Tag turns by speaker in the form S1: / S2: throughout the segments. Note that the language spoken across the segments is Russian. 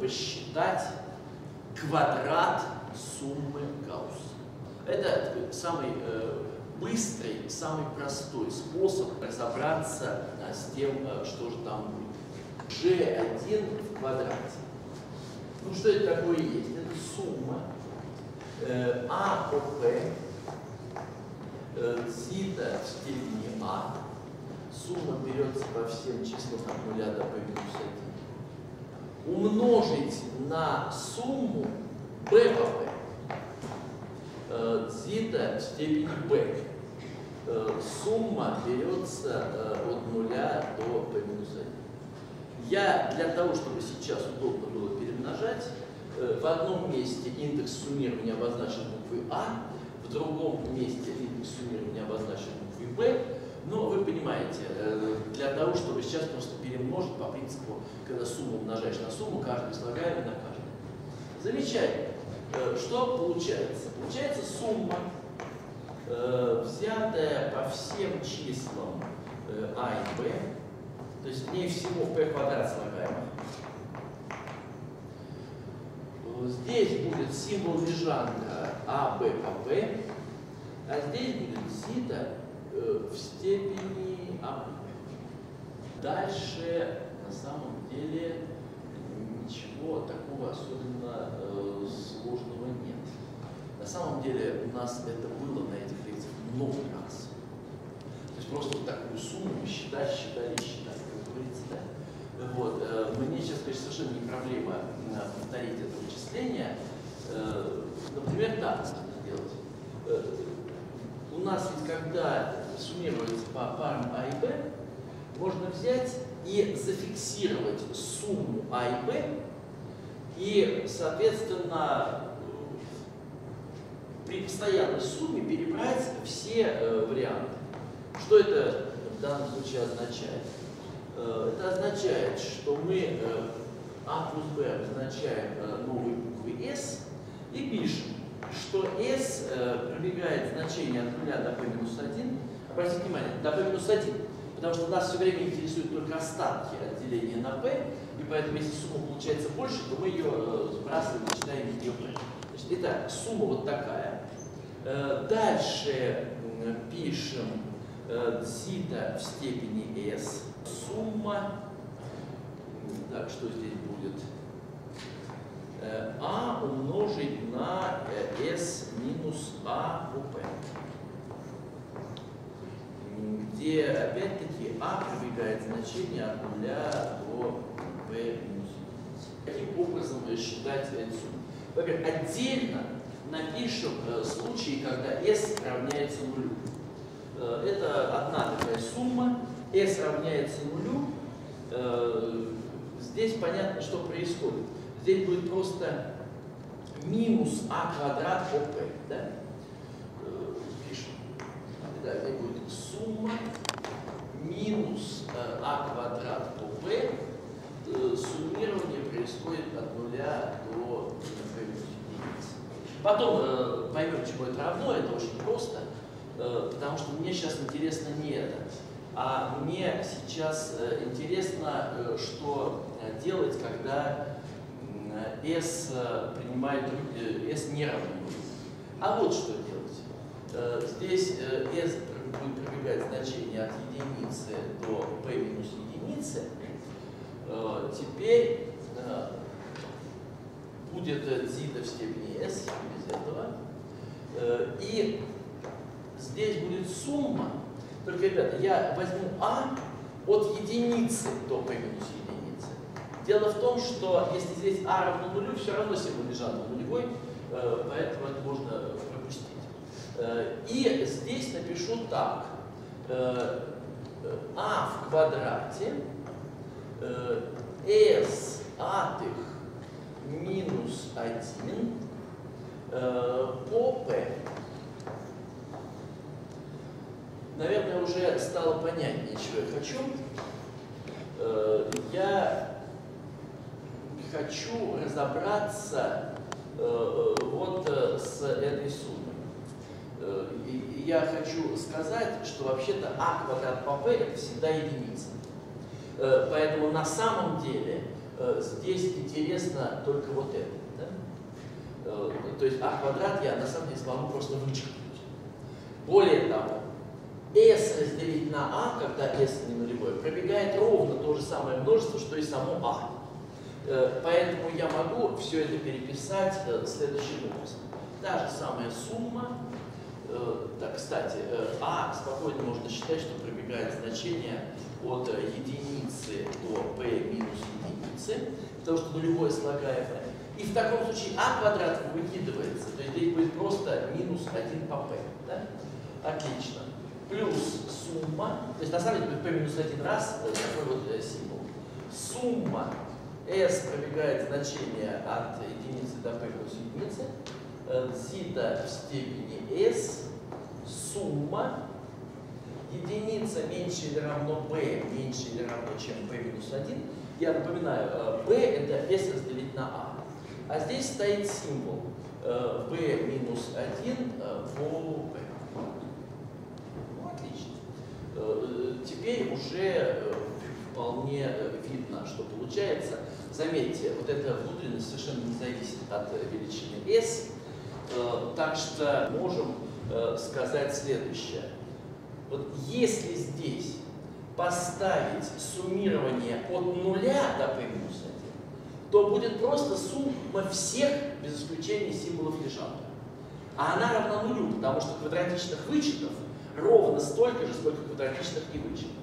S1: посчитать квадрат суммы Гаусса. Это самый э, быстрый, самый простой способ разобраться а, с тем, а, что же там будет. G1 в квадрате. Ну что это такое есть? Это сумма э, А по P э, в степени А. Сумма берется по всем числам от 0 до P минус 1. Умножить на сумму B по P зита в степени b. Э, сумма берется э, от нуля до p минус 1. Я для того, чтобы сейчас удобно было перемножать, э, в одном месте индекс суммирования обозначен буквой А, в другом месте индекс суммирования обозначен буквой Б, но вы понимаете, для того, чтобы сейчас просто перемножить по принципу, когда сумму умножаешь на сумму, каждый слагаемый на каждый. Замечательно. Что получается? Получается сумма э, взятая по всем числам э, А и Б, то есть в ней всего в P квадрат слагаемых. Здесь будет символ лежанка А, Б по Б, а здесь будет э, в степени А. Дальше на самом деле ничего такого особенно э, сложного нет. На самом деле у нас это было на этих лекциях много раз. То есть просто такую сумму считать, считать считать, как говорится, да? Вот. Э, мне сейчас, конечно, совершенно не проблема э, повторить это вычисление. Э, например, так сделать. Нас ведь когда суммируется по парам А и Б, можно взять и зафиксировать сумму А и Б, и, соответственно, при постоянной сумме перебрать все э, варианты. Что это в данном случае означает? Э, это означает, что мы э, А плюс Б обозначаем э, новой буквой S и пишем, что S э, пробегает значение от 0 до P минус 1. Обратите внимание, до P минус 1, потому что нас все время интересуют только остатки от деления на P, и поэтому если сумма получается больше, то мы ее э, сбрасываем, начинаем ее P. Значит, итак, сумма вот такая. Э, дальше пишем зита э, в степени s. Сумма, так, что здесь будет? А умножить на s минус а p. Где, опять-таки, а пробегает значение от нуля до p минус 1. Каким образом считать эту сумму? Во-первых, отдельно напишем э, случаи, когда s равняется нулю. Э, это одна такая сумма, s равняется нулю. Э, здесь понятно, что происходит. Здесь будет просто минус а квадрат p. Да? Э, пишем. Да, здесь будет сумма минус э, а квадрат p. Э, суммирование происходит от нуля до Потом э, поймем, чему это равно, это очень просто, потому что мне сейчас интересно не это, а мне сейчас интересно, что делать, когда S э, принимает, S не равно А вот что делать. Э, здесь э, S будет пробегать значение от единицы до P минус единицы. Теперь будет зита в степени s без этого. И здесь будет сумма. Только, ребята, я возьму а от единицы до p минус единицы. Дело в том, что если здесь а равно нулю, все равно символ лежат нулевой, э, поэтому это можно пропустить. Э, и здесь напишу так. а в квадрате s атых минус 1 э, по p. Наверное, уже стало понятнее, чего я хочу. Э, я хочу разобраться э, вот э, с этой суммой. Э, и я хочу сказать, что вообще-то а квадрат по p это всегда единица. Э, поэтому на самом деле э, здесь интересно только вот это. Да? Э, то есть а квадрат я на самом деле смогу просто вычеркнуть. Более того, s разделить на а, когда s не нулевое, пробегает ровно то же самое множество, что и само а. Э, поэтому я могу все это переписать э, следующим образом. Та же самая сумма, так, кстати, а спокойно можно считать, что пробегает значение от единицы до p минус единицы, потому что нулевое слагаемое. И в таком случае а квадрат выкидывается, то есть здесь будет просто минус 1 по p. Да? Отлично. Плюс сумма, то есть на самом деле p минус 1 раз э, такой вот э, символ. Сумма s пробегает значение от единицы до плюс единицы, зита в степени s, сумма, единица меньше или равно b, меньше или равно чем p минус 1. Я напоминаю, b э, это s разделить на a. А здесь стоит символ b э, минус 1 э, по p. Ну, отлично. Э, теперь уже вполне видно, что получается. Заметьте, вот эта внутренность совершенно не зависит от величины s, так что можем сказать следующее. Вот если здесь поставить суммирование от нуля до p минус 1, то будет просто сумма всех, без исключения символов Лежанта. А она равна нулю, потому что квадратичных вычетов ровно столько же, сколько квадратичных невычетов.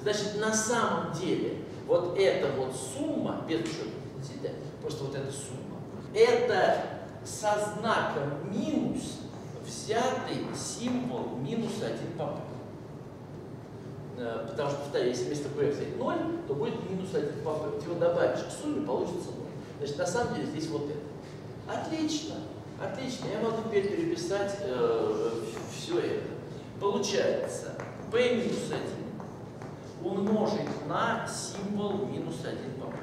S1: Значит, на самом деле, вот эта вот сумма, без учета просто вот эта сумма, это со знаком минус взятый символ минус 1 по p. Э, потому что, повторяю, если вместо p взять 0, то будет минус 1 по p. Его добавишь к сумме, получится 0. Значит, на самом деле здесь вот это. Отлично, отлично. Я могу теперь переписать э, все это. Получается, p минус 1 умножить на символ минус 1 по p.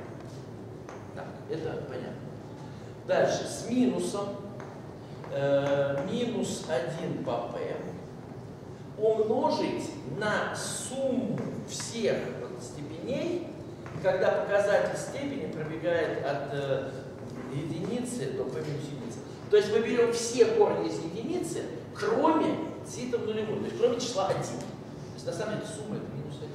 S1: Так, это понятно. Дальше, с минусом э, минус 1 по p умножить на сумму всех степеней, когда показатель степени пробегает от э, единицы до p минус единицы. То есть мы берем все корни из единицы, кроме цитов нулевой, то есть кроме числа 1. То есть на самом деле сумма это минус 1.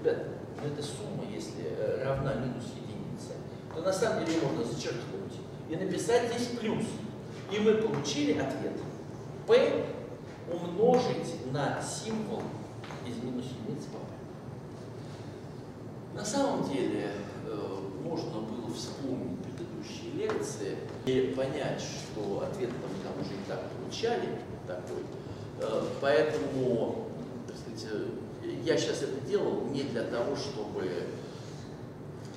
S1: Ребята, ну это сумма, если э, равна минус единице, то на самом деле можно зачеркнуть и написать здесь плюс. И мы получили ответ. P умножить на символ из минус единицы p. На самом деле э, можно было вспомнить предыдущие лекции и понять, что ответ мы там уже и так получали такой. Э, поэтому, так сказать, я сейчас это делал не для того, чтобы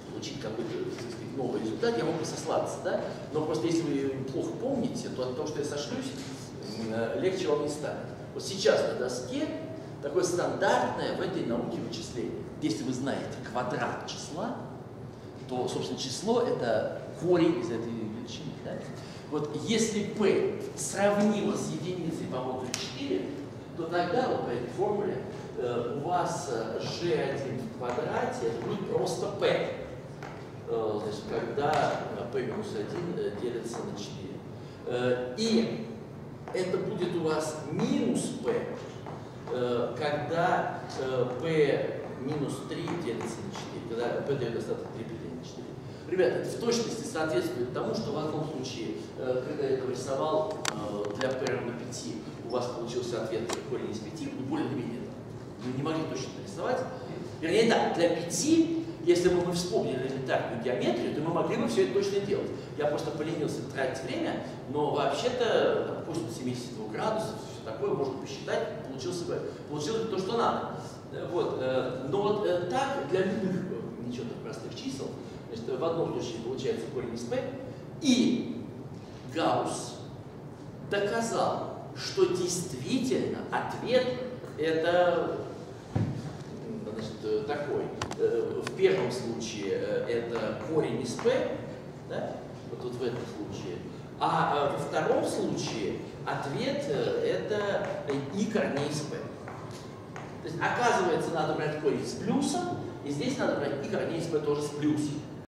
S1: получить какой-то новый результат, я мог бы сослаться, да? Но просто если вы плохо помните, то от того, что я сошлюсь, Э, легче вам не станет. Вот сейчас на доске такое стандартное в этой науке вычисление. Если вы знаете квадрат числа, то, собственно, число – это корень из этой величины. Да? Вот если p сравнимо с единицей по модулю 4, то тогда вот по этой формуле у вас g1 э, в квадрате будет просто p. Э, значит, когда p минус 1 делится на 4. Э, и это будет у вас минус p, э, когда э, p минус 3 делится на 4, когда p дает остаток 3 деления на 4. Ребята, это в точности соответствует тому, что в одном случае, э, когда я это рисовал для p равно 5, у вас получился ответ корень из 5, ну более-менее вы не могли точно нарисовать. Вернее, да, для 5 если бы мы вспомнили элементарную геометрию, то мы могли бы все это точно делать. Я просто поленился тратить время, но вообще-то косинус 72 градусов, все такое можно посчитать, получился бы, получилось бы то, что надо. Вот, э, но вот э, так для любых э, нечетных простых чисел, значит, в одном случае получается корень из p, и Гаусс доказал, что действительно ответ это такой. Э, в первом случае э, это корень из p, да? вот, вот в этом случае. А э, во втором случае ответ это и корней из p. То есть, оказывается, надо брать корень с плюсом, И здесь надо брать и границ тоже с плюсиком.